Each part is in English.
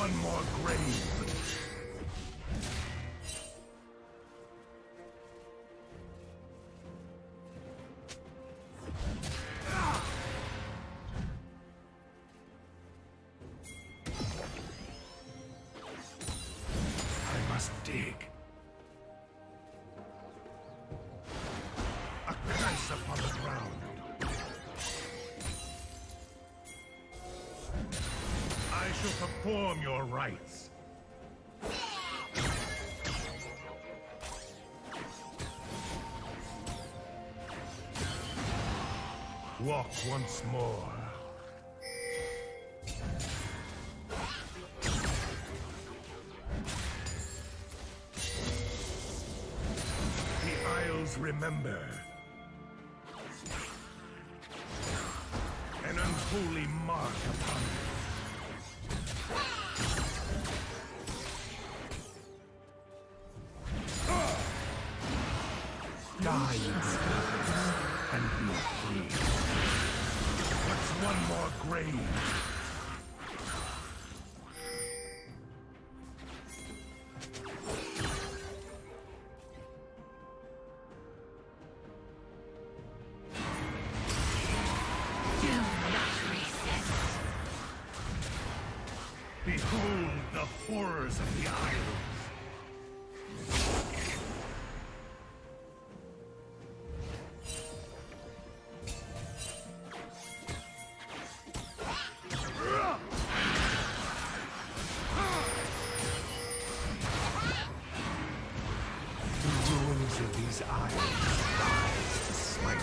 One more grave? I must dig. A curse upon the ground. Perform your rites. Walk once more. The Isles remember. An unholy mark upon it. In and be free. What's one more grave? These isles rise to smite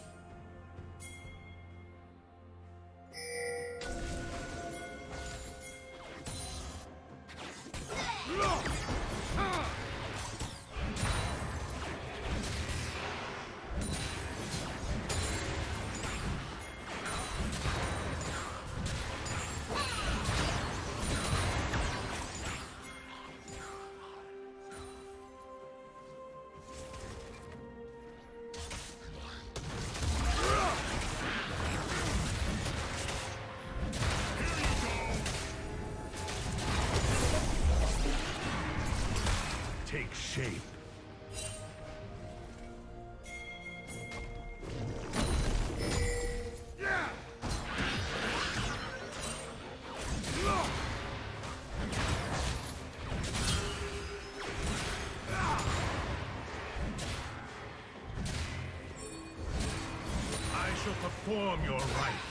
Shape. I shall perform your rites.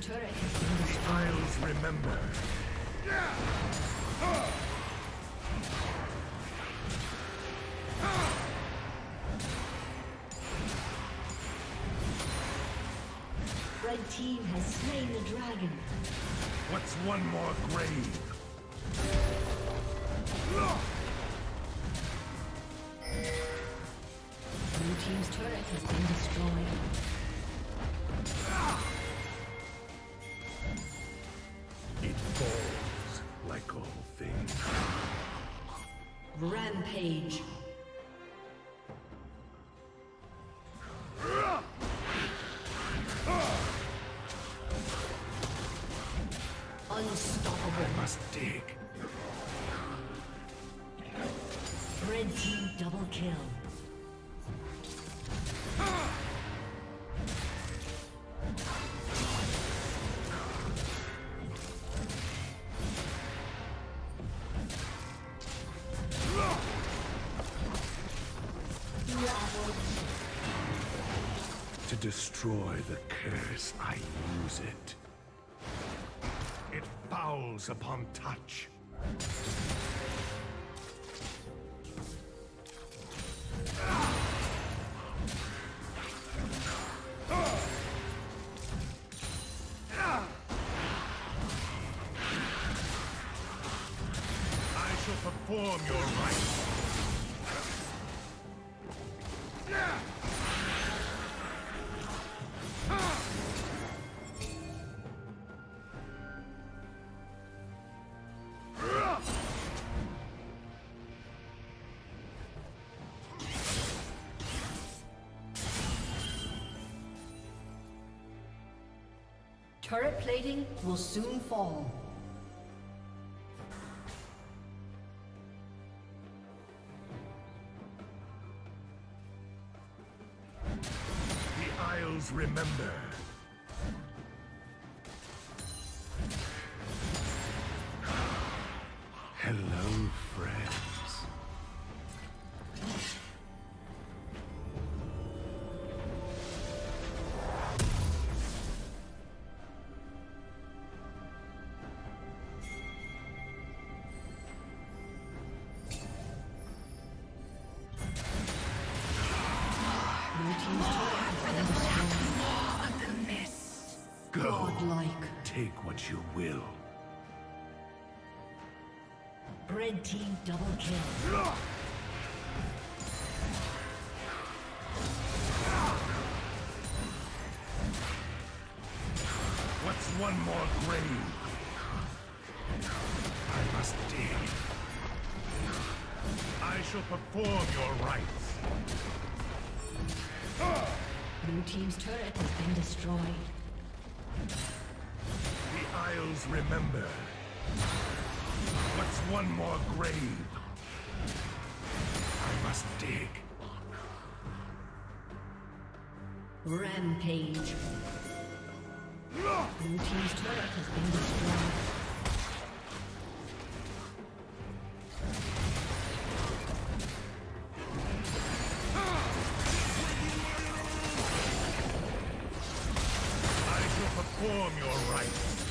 Team's turret has been The destroyed. Isles remember. Red team has slain the dragon. What's one more grave? Blue team's turret has been destroyed. Rampage. Unstoppable. I must dig. Red team double kill. The curse, I use it. It fouls upon touch. Turret plating will soon fall. The Isles remember. Hello, friends. Take what you will. Red team double kill. What's one more grave? I must dig. I shall perform your rites. Blue team's turret has been destroyed. Remember. What's one more grave? I must dig. Rampage. Blue team's turret has been destroyed. I shall perform your rites.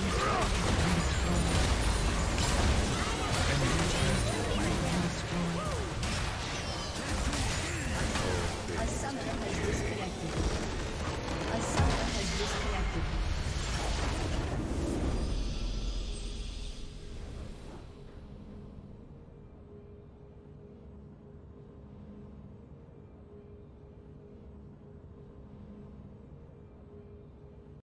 Uh,